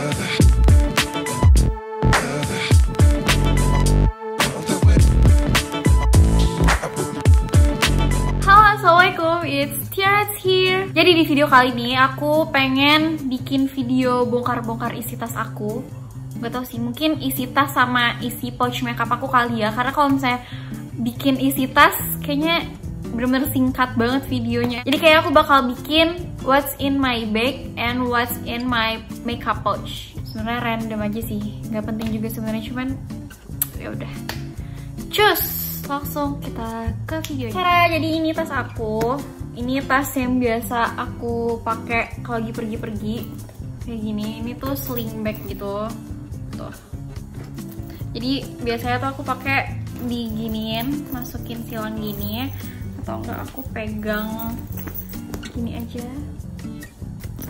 Halo assalamualaikum, it's Tiarat here. Jadi di video kali ini aku pengen bikin video bongkar-bongkar isi tas aku. Gak tau sih, mungkin isi tas sama isi pouch makeup aku kali ya. Karena kalau misalnya bikin isi tas, kayaknya bener-bener singkat banget videonya. Jadi kayak aku bakal bikin what's in my bag and what's in my makeup pouch. Sebenarnya random aja sih, nggak penting juga sebenarnya cuman ya udah. Cus! langsung kita ke videonya. Cara jadi ini tas aku. Ini tas yang biasa aku pakai kalau lagi pergi-pergi. Kayak gini. Ini tuh sling bag gitu. Tuh. Jadi biasanya tuh aku pakai diginiin, masukin silang gini atau enggak aku pegang gini aja.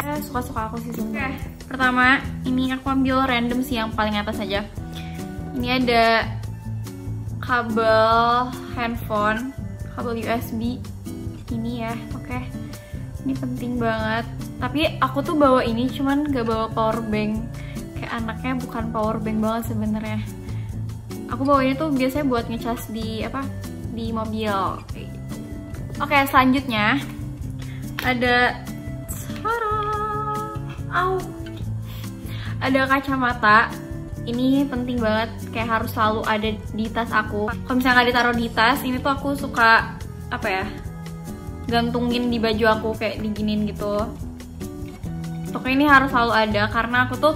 Eh, suka-suka aku sih sebenarnya. Pertama, ini aku ambil random sih yang paling atas aja. Ini ada kabel handphone, kabel USB ini ya, oke. Okay. Ini penting banget. Tapi aku tuh bawa ini cuman gak bawa power bank. Kayak anaknya bukan power bank banget sebenarnya. Aku bawa ini tuh biasanya buat ngecas di apa? Di mobil. Oke, okay, selanjutnya ada Au. Ada kacamata. Ini penting banget kayak harus selalu ada di tas aku. Kalau misalnya nggak ditaruh di tas ini tuh aku suka apa ya gantungin di baju aku kayak diginin gitu. Pokoknya ini harus selalu ada karena aku tuh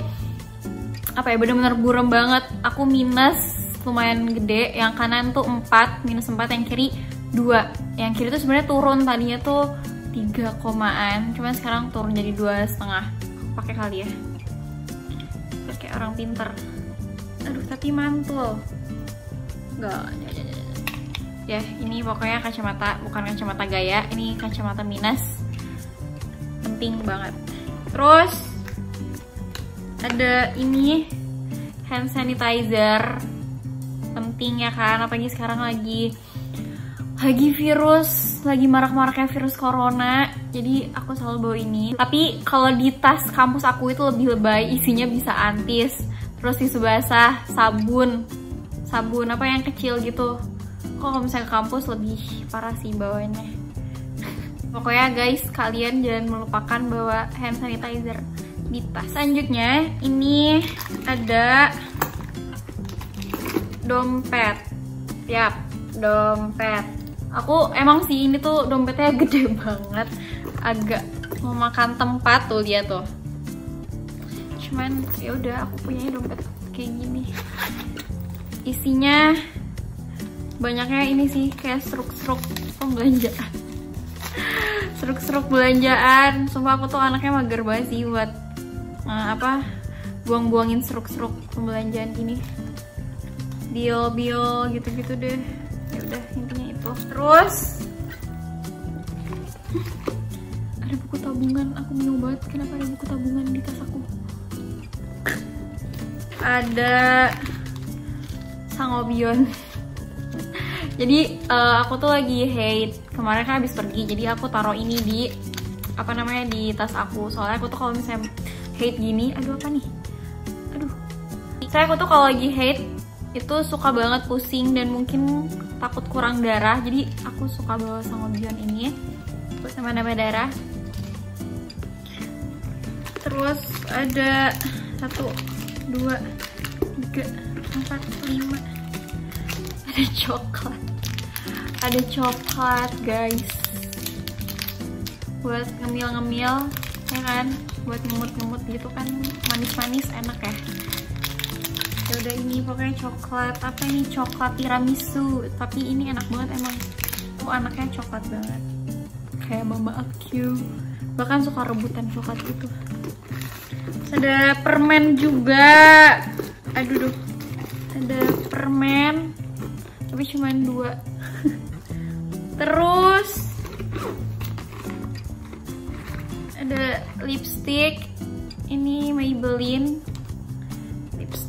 apa ya bener-bener burem banget. Aku minus lumayan gede yang kanan tuh 4 minus 4 yang kiri 2 yang kiri tuh sebenarnya turun tadinya tuh 3 komaan cuman sekarang turun jadi dua setengah. Pakai kali ya. Kayak orang pinter. Aduh tapi mantul. Enggak. Ya ini pokoknya kacamata bukan kacamata gaya ini kacamata minus. Penting banget. Terus ada ini hand sanitizer. Penting ya kan apalagi sekarang lagi lagi virus lagi marak-maraknya virus corona. Jadi aku selalu bawa ini. Tapi kalau di tas kampus aku itu lebih lebay isinya bisa antis terus tisu basah sabun sabun apa yang kecil gitu. Kok kalau misalnya ke kampus lebih parah sih bawanya pokoknya guys kalian jangan melupakan bawa hand sanitizer di tas. Selanjutnya ini ada dompet. Yap dompet aku emang sih ini tuh dompetnya gede banget. Agak memakan tempat tuh dia tuh. Cuman ya udah aku punya dompet kayak gini. Isinya banyaknya ini sih kayak seruk-seruk pembelanjaan. Seruk-seruk belanjaan. Sumpah aku tuh anaknya mager banget sih buat uh, apa buang-buangin seruk-seruk pembelanjaan ini. Bio-bio gitu-gitu deh. Ya udah intinya itu terus. Ada buku tabungan. Aku bingung banget kenapa ada buku tabungan di tas aku. Ada Sangobion. Jadi uh, aku tuh lagi hate. Kemarin kan habis pergi jadi aku taruh ini di apa namanya di tas aku. Soalnya aku tuh kalau misalnya hate gini aduh apa nih? Aduh. Saya aku tuh kalau lagi hate itu suka banget pusing dan mungkin takut kurang darah. Jadi aku suka bawa sangobion ini buat nama-nama darah. Terus ada satu dua tiga empat lima. Ada coklat. Ada coklat guys. Buat ngemil-ngemil ya kan? Buat ngemut-ngemut gitu kan. Manis-manis enak ya udah ini pokoknya coklat. Apa ini? Coklat tiramisu. Tapi ini enak banget emang. Aku anaknya coklat banget. Kayak mama aku. Bahkan suka rebutan coklat itu. Ada permen juga. Aduh duh. Ada permen tapi cuma dua. Terus ada lipstick. Ini Maybelline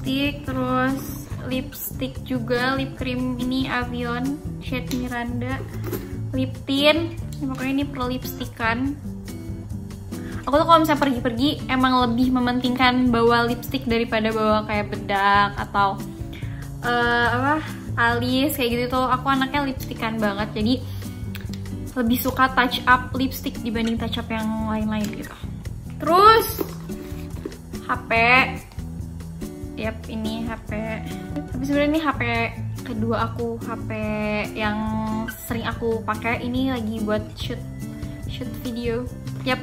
lipstick terus lipstick juga lip cream ini Avion shade Miranda lip tint. Ini pokoknya ini per lipstickan aku tuh kalau misalnya pergi-pergi emang lebih mementingkan bawa lipstick daripada bawa kayak bedak atau uh, apa alis kayak gitu tuh. Aku anaknya lipstickan banget jadi lebih suka touch up lipstick dibanding touch up yang lain-lain gitu. Terus HP yap ini HP tapi sebenarnya ini HP kedua aku HP yang sering aku pakai ini lagi buat shoot shoot video. Yap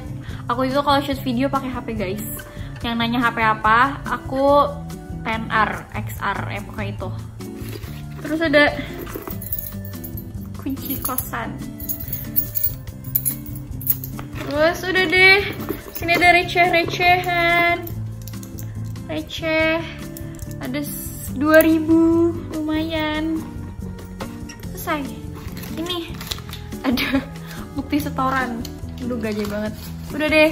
aku itu kalau shoot video pakai HP guys. Yang nanya HP apa aku 10R XR ya pokoknya itu. Terus ada kunci kosan. Terus udah deh sini ada receh-recehan. Receh ada 2000 lumayan. Selesai. Ini ada bukti setoran. Aduh gajah banget. Udah deh.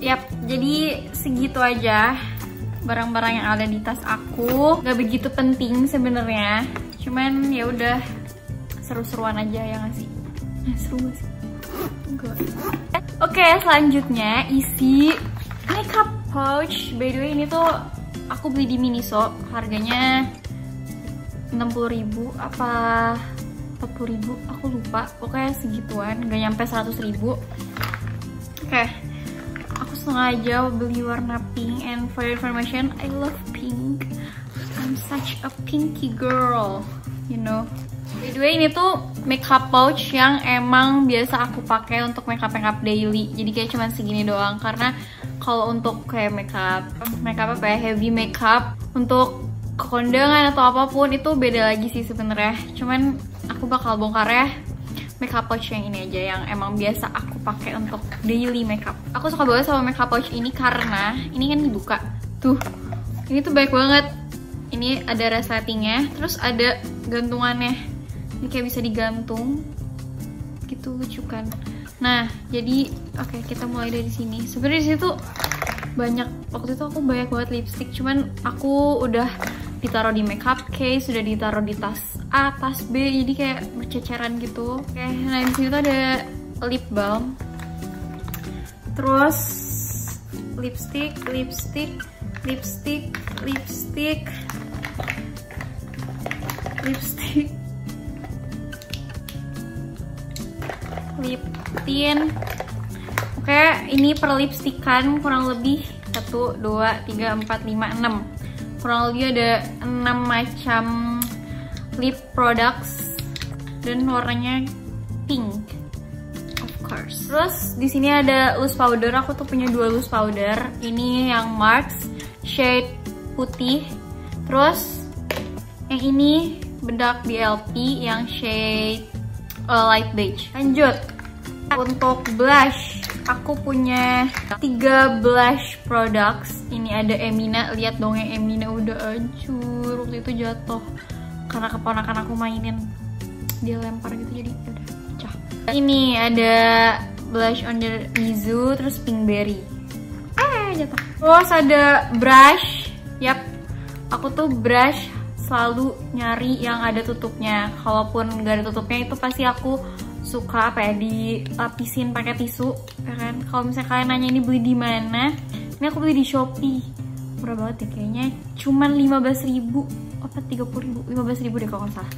Yap jadi segitu aja barang-barang yang ada di tas aku. Gak begitu penting sebenarnya. Cuman ya udah seru-seruan aja ya nggak sih? Nah, seru gak sih? Enggak. Oke okay, selanjutnya isi makeup pouch. By the way ini tuh aku beli di Miniso harganya 60.000 apa 40.000 aku lupa. Pokoknya segituan gak nyampe 100.000 oke okay sengaja beli warna pink and for your information I love pink. I'm such a pinky girl you know. By the way ini tuh makeup pouch yang emang biasa aku pakai untuk makeup makeup daily. Jadi kayak cuman segini doang karena kalau untuk kayak makeup makeup apa ya heavy makeup untuk kondangan atau apa pun itu beda lagi sih sebenarnya cuman aku bakal bongkar ya makeup pouch yang ini aja yang emang biasa aku pakai untuk daily makeup. Aku suka banget sama makeup pouch ini karena ini kan dibuka. Tuh. Ini tuh baik banget. Ini ada resletingnya, terus ada gantungannya. Ini kayak bisa digantung. Gitu lucu kan. Nah, jadi oke okay, kita mulai dari sini. Sebenarnya di situ banyak waktu itu aku banyak banget lipstick, cuman aku udah ditaruh di makeup case, sudah ditaruh di tas A, tas B, jadi kayak berceceran gitu. Oke, nah di sini tuh ada lip balm. Terus lipstick, lipstick, lipstick, lipstick, lipstick, lip tint. Oke, ini per lipstikan kurang lebih 1, 2, 3, 4, 5, 6 kurang lebih ada 6 macam lip products dan warnanya pink. Of course. Terus di sini ada loose powder. Aku tuh punya dua loose powder. Ini yang Marks shade putih. Terus yang ini bedak BLP yang shade uh, light beige. Lanjut untuk blush aku punya tiga blush products. Ini ada Emina lihat dong ya Emina udah hancur. Waktu itu jatuh karena keponakan aku mainin. Dia lempar gitu jadi ya udah pecah. Ini ada blush the Mizu terus pinkberry ah jatuh. Terus ada brush yap. Aku tuh brush selalu nyari yang ada tutupnya. Kalaupun nggak ada tutupnya itu pasti aku suka apa ya dilapisin pakai tisu ya kan? Kalau misalnya kalian nanya ini beli di mana ini aku beli di shopee. Murah banget ya kayaknya. Cuman 15 ribu apa 30 ribu? 15 ribu deh kalau nggak salah.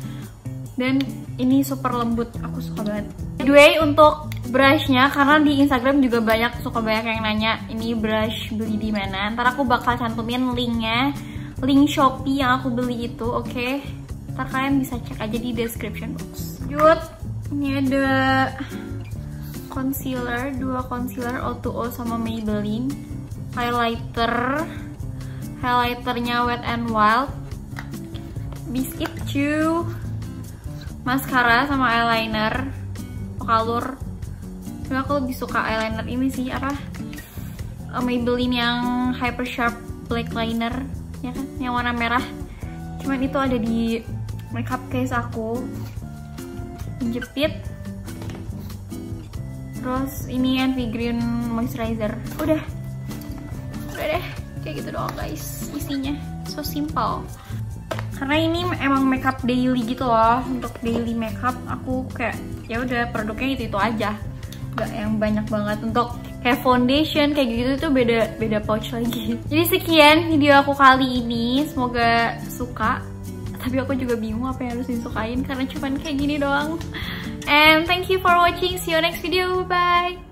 Dan ini super lembut aku suka banget. By the way untuk brushnya karena di Instagram juga banyak suka banyak yang nanya ini brush beli di mana? Ntar aku bakal cantumin linknya link shopee yang aku beli itu oke? Okay? ntar kalian bisa cek aja di description box. Lanjut ini ada concealer, dua concealer O2O sama Maybelline. Highlighter, highlighternya Wet n Wild. Biscuit Chew, mascara sama eyeliner, color. Cuma aku lebih suka eyeliner ini sih apa? Uh, Maybelline yang Hyper Sharp Black Liner, ya kan? Yang warna merah. Cuman itu ada di makeup case aku jepit terus ini NV Green Moisturizer. Udah. Udah deh. Kayak gitu doang guys isinya. So simple. Karena ini emang makeup daily gitu loh. Untuk daily makeup aku kayak ya udah produknya itu itu aja. Gak yang banyak banget. Untuk kayak foundation kayak gitu tuh beda beda pouch lagi. Jadi sekian video aku kali ini. Semoga suka tapi aku juga bingung apa yang harus disukain karena cuman kayak gini doang. And thank you for watching. See you next video. Bye